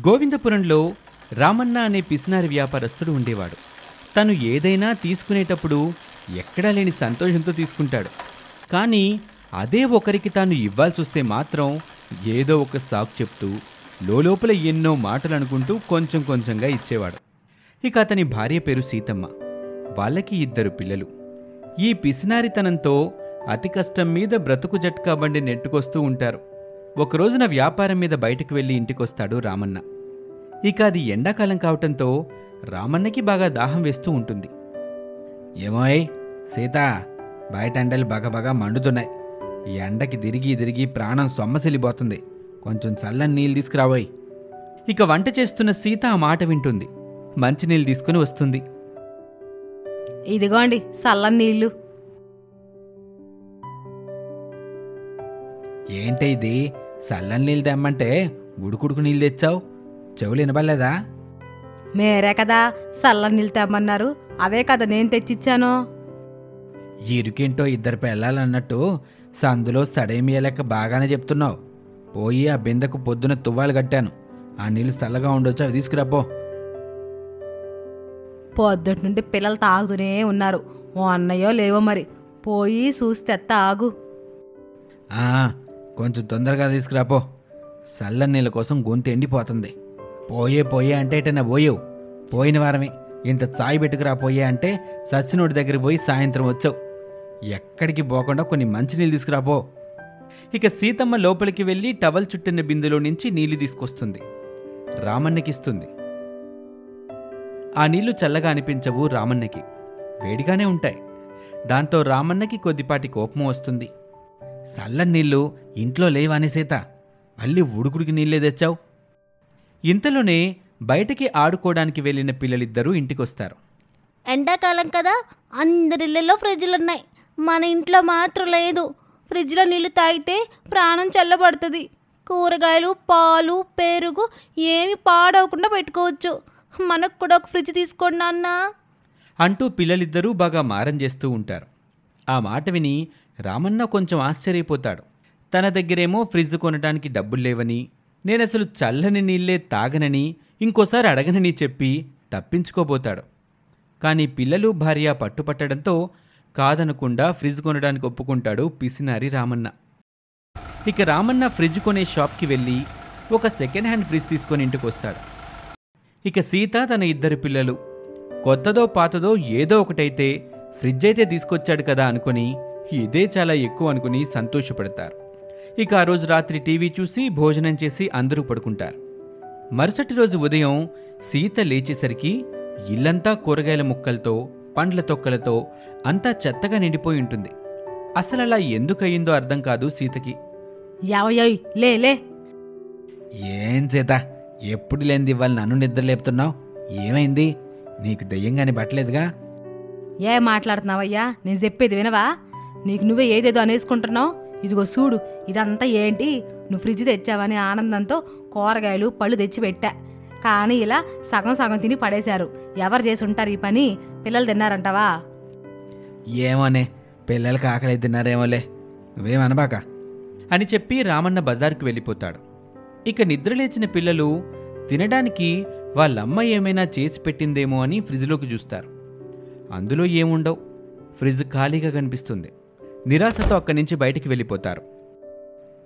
గోవిందపురంలో రామన్న అనే పిసినారి వ్యాపారస్తుడు ఉండేవాడు. తను ఏదైనా తీసుకునేటప్పుడు ఎక్కడా లేని సంతోషంతో తీసుకుంటాడు. కానీ అదే ఒకరికి తాను ఇవ్వాల్సి వస్తే మాత్రం ఏదో ఒక సాకు చెప్తూ లోపల ఎన్నో మాటలు అనుకుంటూ కొంచెం కొంచెంగా ఇచ్చేవాడు. ఇక అతని భార్య పేరు సీతమ్మ. వాళ్ళకి ఇద్దరు పిల్లలు. ఈ పిసినారితనంతో అతి కష్టం మీద బ్రతుకు జట్కా బండి నెట్టుకొస్తూ ఉంటారు. ఒక రోజున వ్యాపారం మీద బయటకు వెళ్ళి ఇంటికొస్తాడు రామన్న. ఇక అది ఎండాకాలం కావటంతో రామన్నకి బాగా దాహం వేస్తూ ఉంటుంది. ఏమోయ్ సీత బయట ఎండలు బగబగా మండుతున్నాయి. ఈ ఎండకి తిరిగి తిరిగి ప్రాణం సొమ్మసిల్లిపోతుంది. కొంచెం చల్లని నీళ్ళు తీసుకురావోయ్. ఇక వంట చేస్తున్న సీత ఆ మాట వింటుంది. మంచినీళ్ళు తీసుకుని వస్తుంది. ఇదిగోండి చల్లని నీళ్ళు. ఏంటి ఇది? చల్లని నీళ్ళు తెమ్మంటే ఉడుకుడుకు నీళ్ళు తెచ్చావు. చెవులు వినబడలేదా? మేరే కదా చల్లని నీళ్ళు తెమ్మన్నారు. అవే కదా నేను తెచ్చిచ్చాను. ఇరుకేంటో ఇద్దరు పెళ్ళాలన్నట్టు సందులో సడేమియా లెక్క బాగానే చెప్తున్నావు. పోయి ఆ బిందెకు పొద్దున తువ్వాలు కట్టాను. ఆ నీళ్ళు చల్లగా ఉండొచ్చు అవి తీసుకురాపో. పొద్దుటి నుండి పిల్లలు తాగుతూనే ఉన్నారు. ఓ అన్నయ్యో లేవో మరి. పోయి చూసి తెత్త ఆగు ఆ, కొంచెం తొందరగా తీసుకురాపో. చల్లని నీళ్ళ కోసం గొంతు ఎండిపోతుంది. పోయే పోయే అంటే ఎటన్నా పోయేవు. పోయిన వారమే ఇంత చాయ్ పెట్టుకురా పోయే అంటే సచ్చినోడి దగ్గరికి పోయి సాయంత్రం వచ్చావు. ఎక్కడికి పోకుండా కొన్ని మంచినీళ్ళు తీసుకురాపో. ఇక సీతమ్మ లోపలికి వెళ్ళి టవల్ చుట్టిన బిందులో నుంచి నీళ్ళు తీసుకొస్తుంది. రామన్నకిస్తుంది. ఆ నీళ్ళు చల్లగా అనిపించవు రామన్నకి. వేడిగానే ఉంటాయి. దాంతో రామన్నకి కొద్దిపాటి కోపం వస్తుంది. చల్లని నీళ్ళు ఇంట్లో లేవానే సీత. మళ్ళీ ఉడుకుడికి నీళ్ళే తెచ్చావు. ఇంతలోనే బయటికి ఆడుకోవడానికి వెళ్ళిన పిల్లలిద్దరూ ఇంటికొస్తారు. ఎండాకాలం కదా అందరిళ్ళలో ఫ్రిడ్జ్లు ఉన్నాయి మన ఇంట్లో మాత్రం లేదు. ఫ్రిడ్జ్లో నీళ్ళు తాగితే ప్రాణం చల్లబడుతుంది. కూరగాయలు పాలు పెరుగు ఏమి పాడవకుండా పెట్టుకోవచ్చు. మనకు కూడా ఒక ఫ్రిడ్జ్ తీసుకోండి నాన్న. అంటూ పిల్లలిద్దరూ బాగా మారం చేస్తూ ఉంటారు. ఆ మాట విని రామన్న కొంచెం ఆశ్చర్యపోతాడు. తన దగ్గరేమో ఫ్రిడ్జ్ కొనడానికి డబ్బులు లేవని నేనసలు చల్లని నీళ్ళే తాగనని ఇంకోసారి అడగనని చెప్పి తప్పించుకోబోతాడు. కానీ పిల్లలు భార్య పట్టుపట్టడంతో కాదనకుండా ఫ్రిడ్జ్ కొనడానికి ఒప్పుకుంటాడు పిసినారి రామన్న. ఇక రామన్న ఫ్రిడ్జ్ కొనే షాప్కి వెళ్ళి ఒక సెకండ్ హ్యాండ్ ఫ్రిడ్జ్ తీసుకొని ఇంటికి వస్తాడు. ఇక సీత తన ఇద్దరు పిల్లలు కొత్తదో పాతదో ఏదో ఒకటైతే ఫ్రిడ్జ్ అయితే తీసుకొచ్చాడు కదా అనుకుని ఇదే చాలా ఎక్కువ అనుకుని సంతోషపడతారు. ఇక ఆ రోజు రాత్రి టీవీ చూసి భోజనం చేసి అందరూ పడుకుంటారు. మరుసటి రోజు ఉదయం సీత లేచేసరికి ఇల్లంతా కూరగాయల ముక్కలతో పండ్ల తొక్కలతో అంతా చెత్తగా నిండిపోయి ఉంటుంది. అసలు అలా ఎందుకయ్యిందో అర్థం కాదు సీతకి. యావయోయ్ లే లే. ఏం సీత ఎప్పుడు లేనిది ఇవాళ నన్ను నిద్ర లేపుతున్నావు? ఏమైంది? నీకు దయ్యంగానే పట్టలేదుగా ఏ మాట్లాడుతున్నావయ్యా? నేను చెప్పేది వినవా? నీకు నువ్వే ఏదేదో అనేసుకుంటున్నావు? ఇదిగో చూడు ఇదంతా ఏంటి? నువ్వు ఫ్రిడ్జ్ తెచ్చావని ఆనందంతో కూరగాయలు పళ్ళు తెచ్చి పెట్టా కానీ ఇలా సగం సగం తిని పడేశారు. ఎవరు చేసి ఉంటారు ఈ పని? పిల్లలు తిన్నారంటావా? ఏమోనే పిల్లలకి ఆకలి తిన్నారేమోలే. నువ్వేమనబాక? అని చెప్పి రామన్న బజార్కు వెళ్ళిపోతాడు. ఇక నిద్రలేచిన పిల్లలు తినడానికి వాళ్ళమ్మ ఏమైనా చేసి పెట్టిందేమో అని ఫ్రిడ్జ్లోకి చూస్తారు. అందులో ఏముండవు. ఫ్రిడ్జ్ ఖాళీగా కనిపిస్తుంది. నిరాశతో అక్కడి నుంచి బయటికి వెళ్ళిపోతారు.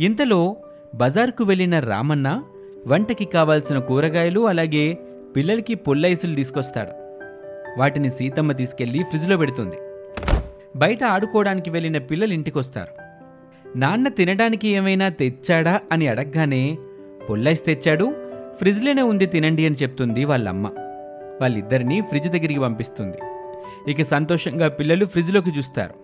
ఇంతలో బజార్కు వెళ్ళిన రామన్న వంటకి కావాల్సిన కూరగాయలు అలాగే పిల్లలకి పొల్లైసులు తీసుకొస్తాడు. వాటిని సీతమ్మ తీసుకెళ్ళి ఫ్రిడ్జ్లో పెడుతుంది. బయట ఆడుకోవడానికి వెళ్ళిన పిల్లలు ఇంటికొస్తారు. నాన్న తినడానికి ఏమైనా తెచ్చాడా అని అడగగానే పొల్లైస్ తెచ్చాడు ఫ్రిడ్జ్లోనే ఉంది తినండి అని చెప్తుంది వాళ్ళమ్మ. వాళ్ళిద్దరినీ ఫ్రిడ్జ్ దగ్గరికి పంపిస్తుంది. ఇక సంతోషంగా పిల్లలు ఫ్రిడ్జ్లోకి చూస్తారు.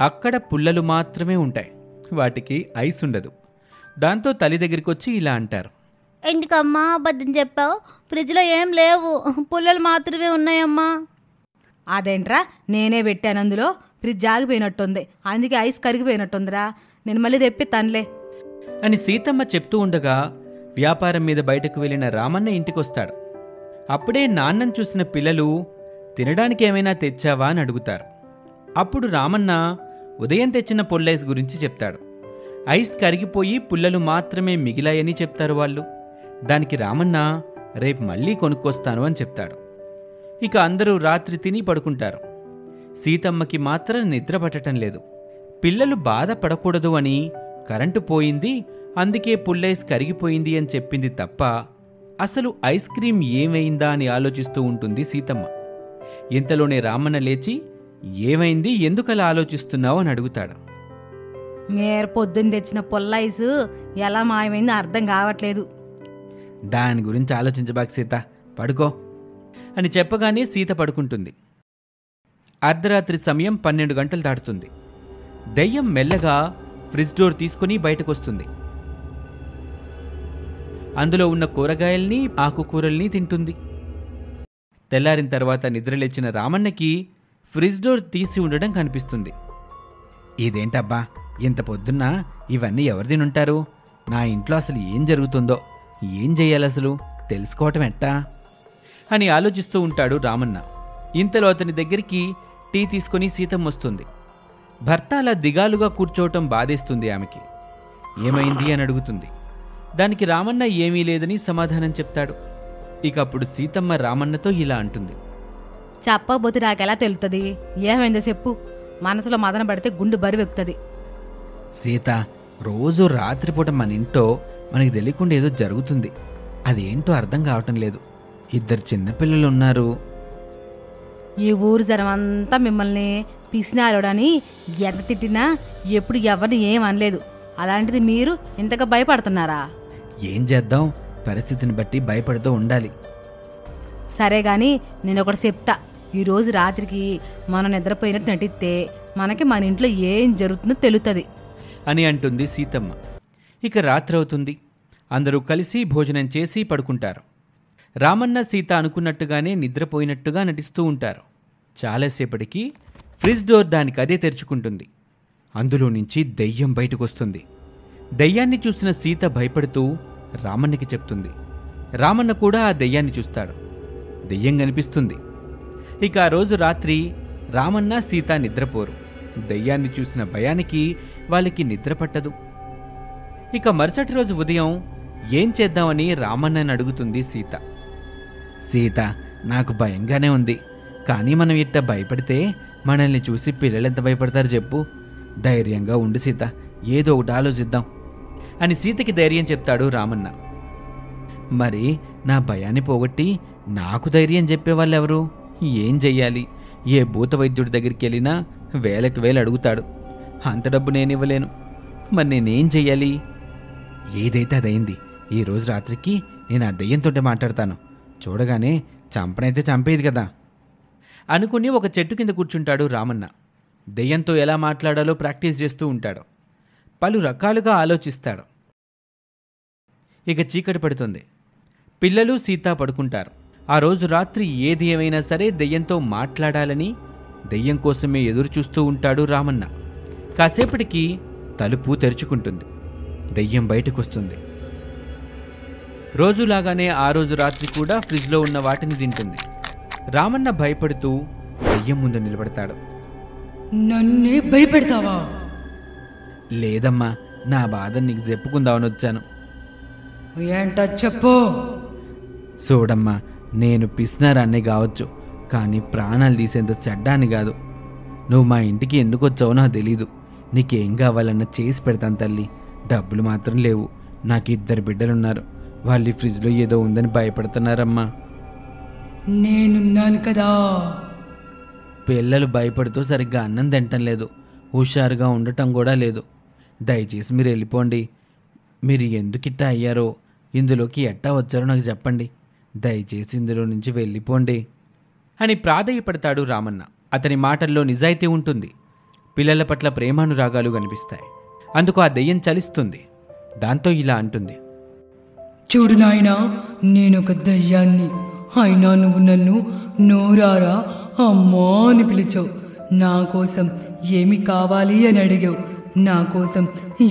అక్కడ పుల్లలు మాత్రమే ఉంటాయి. వాటికి ఐస్ ఉండదు. దాంతో తల్లి దగ్గరికి వచ్చి ఇలా అంటారు. ఎందుకమ్మా అబద్ధం చెప్పావు? ఫ్రిడ్జ్లో ఏం లేవు. పుల్లలు మాత్రమే ఉన్నాయమ్మా. అదేంట్రా? నేనే పెట్టాను అందులో. ఫ్రిడ్జ్ ఆగిపోయినట్టుంది. అందుకే ఐస్ కరిగిపోయినట్టుందిరా. నేను మళ్ళీ తెప్పిస్తానులే అని సీతమ్మ చెప్తూ ఉండగా వ్యాపారం మీద బయటకు వెళ్ళిన రామన్న ఇంటికొస్తాడు. అప్పుడే నాన్నను చూసిన పిల్లలు తినడానికి ఏమైనా తెచ్చావా? అని అడుగుతారు. అప్పుడు రామన్న ఉదయం తెచ్చిన పొల్లైస్ గురించి చెప్తాడు. ఐస్ కరిగిపోయి పుల్లలు మాత్రమే మిగిలాయని చెప్తారు వాళ్ళు. దానికి రామన్న రేపు మళ్ళీ కొనుక్కొస్తాను అని చెప్తాడు. ఇక అందరూ రాత్రి తిని పడుకుంటారు. సీతమ్మకి మాత్రం నిద్ర పట్టడం లేదు. పిల్లలు బాధపడకూడదు అని కరెంటు పోయింది అందుకే పుల్లైస్ కరిగిపోయింది అని చెప్పింది తప్ప అసలు ఐస్ క్రీం ఏమైందా అని ఆలోచిస్తూ ఉంటుంది సీతమ్మ. ఇంతలోనే రామన్న లేచి ఏమైంది? ఎందుకలా ఆలోచిస్తున్నావు అని అడుగుతాడు. మీరు పొద్దున్న తెచ్చిన పుల్లైసు ఎలా మాయమైందో అర్థం కావట్లేదు. దాని గురించి ఆలోచించబాక సీత పడుకో అని చెప్పగానే సీత పడుకుంటుంది. అర్ధరాత్రి సమయం పన్నెండు గంటలు దాటుతుంది. దెయ్యం మెల్లగా ఫ్రిడ్జ్ డోర్ తీసుకుని బయటకొస్తుంది. అందులో ఉన్న కూరగాయల్ని ఆకుకూరల్ని తింటుంది. తెల్లారిన తర్వాత నిద్రలేచిన రామన్నకి ఫ్రిడ్జ్ డోర్ తీసి ఉండడం కనిపిస్తుంది. ఇదేంటబ్బా? ఇంత పొద్దున్న ఇవన్నీ ఎవరు తినుంటారు? నా ఇంట్లో అసలు ఏం జరుగుతుందో? ఏం చెయ్యాలి అసలు? తెలుసుకోవటం ఎట్టా? అని ఆలోచిస్తూ ఉంటాడు రామన్న. ఇంతలో అతని దగ్గరికి టీ తీసుకొని సీతమ్మ వస్తుంది. భర్త అలా దిగాలుగా కూర్చోవటం బాధేస్తుంది ఆమెకి. ఏమైంది అని అడుగుతుంది. దానికి రామన్న ఏమీ లేదని సమాధానం చెప్తాడు. ఇక అప్పుడు సీతమ్మ రామన్నతో ఇలా అంటుంది. చెప్పకపోతే నాకెలా తెలుస్తుంది ఏమైందో చెప్పు. మనసులో మదన పడితే గుండు బరువెక్కుతుంది సీత రోజు రాత్రిపూట మన ఇంట్లో మనకి తెలియకుండా ఏదో జరుగుతుంది. అదేంటో అర్థం కావటం లేదు. ఇద్దరు చిన్నపిల్లలు ఉన్నారు. ఈ ఊరు జనం అంతా మిమ్మల్ని పిసినారోడని ఎంత తిట్టినా ఎప్పుడు ఎవరిని ఏం అనలేదు. అలాంటిది మీరు ఇంతగా భయపడుతున్నారా? ఏం చేద్దాం? పరిస్థితిని బట్టి భయపడుతూ ఉండాలి. సరే గాని నేను ఒకటి చెప్తా. ఈరోజు రాత్రికి మనం నిద్రపోయినట్టు నటిస్తే మనకి మన ఇంట్లో ఏం జరుగుతుందో తెలుతుంది. అని అంటుంది సీతమ్మ. ఇక రాత్రి అవుతుంది. అందరూ కలిసి భోజనం చేసి పడుకుంటారు. రామన్న సీత అనుకున్నట్టుగానే నిద్రపోయినట్టుగా నటిస్తూ ఉంటారు. చాలాసేపటికి ఫ్రిడ్జ్ డోర్ దానికి అదే తెరుచుకుంటుంది. అందులో నుంచి దెయ్యం బయటకొస్తుంది. దెయ్యాన్ని చూసిన సీత భయపడుతూ రామన్నకి చెప్తుంది. రామన్న కూడా ఆ దెయ్యాన్ని చూస్తాడు. దెయ్యం కనిపిస్తుంది. ఇక ఆ రోజు రాత్రి రామన్న సీత నిద్రపోరు. దయ్యాన్ని చూసిన భయానికి వాళ్ళకి నిద్ర పట్టదు. ఇక మరుసటి రోజు ఉదయం ఏం చేద్దామని రామన్నని అడుగుతుంది సీత. సీత నాకు భయంగానే ఉంది. కానీ మనం ఇట్ట భయపడితే మనల్ని చూసి పిల్లలు ఎంత భయపడతారు చెప్పు. ధైర్యంగా ఉండు సీత ఏదో ఒకటి ఆలోచిద్దాం అని సీతకి ధైర్యం చెప్తాడు రామన్న. మరి నా భయాన్ని పోగొట్టి నాకు ధైర్యం చెప్పేవాళ్ళెవరు? ఎవరు ఏం చెయ్యాలి? ఏ భూత వైద్యుడి దగ్గరికి వెళ్ళినా వేలకు వేలు అడుగుతాడు. అంత డబ్బు నేను ఇవ్వలేను మరి నేనేం చెయ్యాలి? ఏదైతే అదైంది ఈరోజు రాత్రికి నేను ఆ దెయ్యంతో మాట్లాడతాను. చూడగానే చంపనైతే చంపేది కదా. అనుకుని ఒక చెట్టు కింద కూర్చుంటాడు రామన్న. దెయ్యంతో ఎలా మాట్లాడాలో ప్రాక్టీస్ చేస్తూ ఉంటాడు. పలు రకాలుగా ఆలోచిస్తాడు. ఇక చీకటి పడుతుంది. పిల్లలు సీత పడుకుంటారు. ఆ రోజు రాత్రి ఏది ఏమైనా సరే దెయ్యంతో మాట్లాడాలని దెయ్యం కోసమే ఎదురు చూస్తూ ఉంటాడు రామన్న. కాసేపటికి తలుపు తెరుచుకుంటుంది. దెయ్యం బయటకొస్తుంది. రోజులాగానే ఆ రోజు రాత్రి కూడా ఫ్రిడ్జ్లో ఉన్న వాటిని తింటుంది. రామన్న భయపడుతూ దెయ్యం ముందు నిలబడతాడు. నన్నే భయపెడతావా? లేదమ్మా నా బాధ నీకు చెప్పుకుందామని వచ్చాను. ఏంటో చెప్పు. చూడమ్మా నేను పిసినారాన్ని కావచ్చు కానీ ప్రాణాలు తీసేంత చెడ్డాన్ని కాదు. నువ్వు మా ఇంటికి ఎందుకు వచ్చావో నాకు తెలీదు. నీకేం కావాలన్నా చేసి పెడతాను తల్లి. డబ్బులు మాత్రం లేవు. నాకు ఇద్దరు బిడ్డలున్నారు. వాళ్ళు ఫ్రిడ్జ్లో ఏదో ఉందని భయపడుతున్నారమ్మా. నేనున్నాను కదా. పిల్లలు భయపడుతూ సరిగ్గా అన్నం తింటం లేదు. హుషారుగా ఉండటం కూడా లేదు. దయచేసి మీరు వెళ్ళిపోండి. మీరు ఎందుకు ఇట్టా అయ్యారో? ఇందులోకి ఎట్టా వచ్చారో నాకు చెప్పండి. దయచేసి ఇందులో నుంచి వెళ్ళిపోండి. అని ప్రాధేయపడతాడు రామన్న. అతని మాటల్లో నిజాయితీ ఉంటుంది. పిల్లల పట్ల ప్రేమానురాగాలు కనిపిస్తాయి. అందుకు ఆ దెయ్యం చలిస్తుంది. దాంతో ఇలా అంటుంది. చూడు నాయనా నేనొక దయ్యాన్ని. అయినా నువ్వు నన్ను నోరారా అమ్మా అని పిలిచావు. నా కోసం ఏమి కావాలి అని అడిగావు. నా కోసం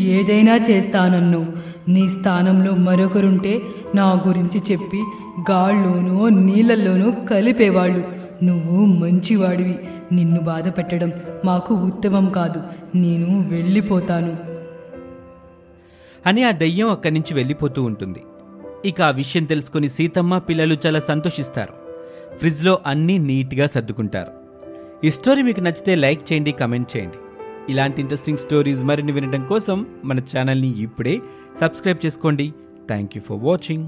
ఏదైనా చేస్తానన్నావు నీ స్థానంలో మరొకరుంటే నా గురించి చెప్పి గాల్లోనూ నీళ్ళల్లోనూ కలిపేవాళ్ళు. నువ్వు మంచివాడివి. నిన్ను బాధ పెట్టడం మాకు ఉత్తమం కాదు. నేను వెళ్ళిపోతాను. అని ఆ దెయ్యం అక్కడి నుంచి వెళ్ళిపోతూ ఉంటుంది. ఇక ఆ విషయం తెలుసుకుని సీతమ్మ పిల్లలు చాలా సంతోషిస్తారు. ఫ్రిడ్జ్లో అన్నీ నీట్గా సర్దుకుంటారు. ఈ స్టోరీ మీకు నచ్చితే లైక్ చేయండి కమెంట్ చేయండి. ఇలాంటి ఇంట్రెస్టింగ్ స్టోరీస్ మరిన్ని వినడం కోసం మన ఛానల్ని ఇప్పుడే సబ్స్క్రైబ్ చేసుకోండి. Thank you for watching